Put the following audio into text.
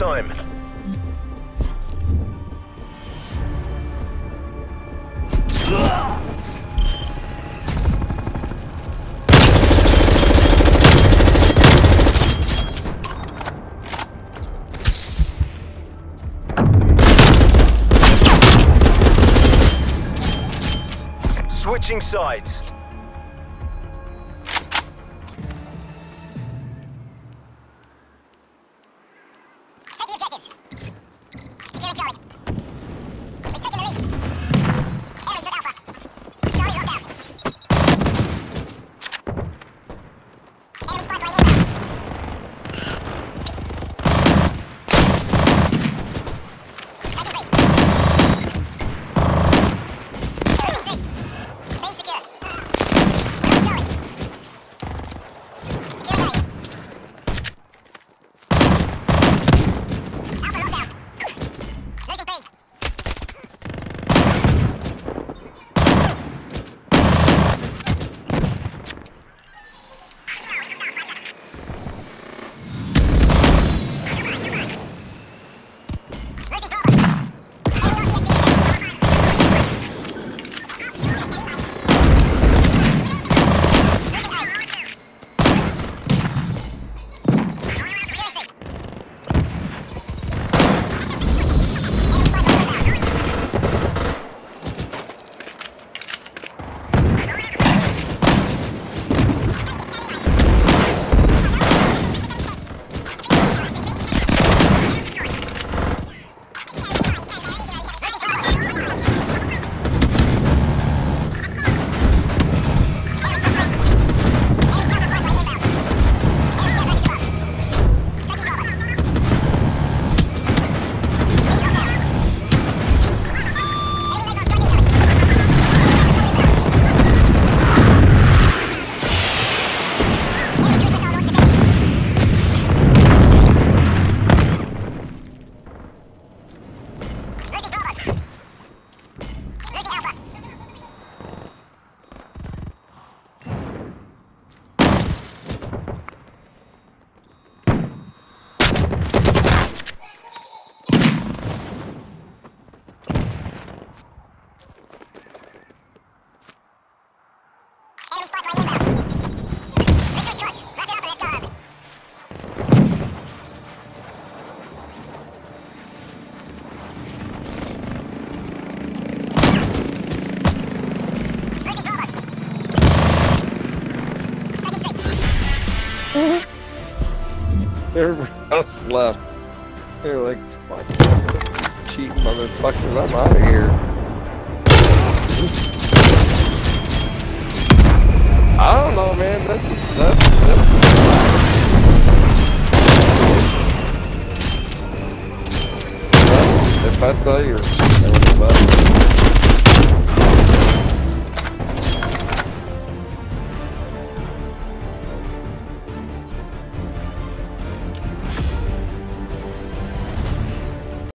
time. Switching sides. Everybody else left. They're like, fuck, cheap motherfuckers, I'm out of here. I don't know, man. That's that's. that's... Well, if I tell you,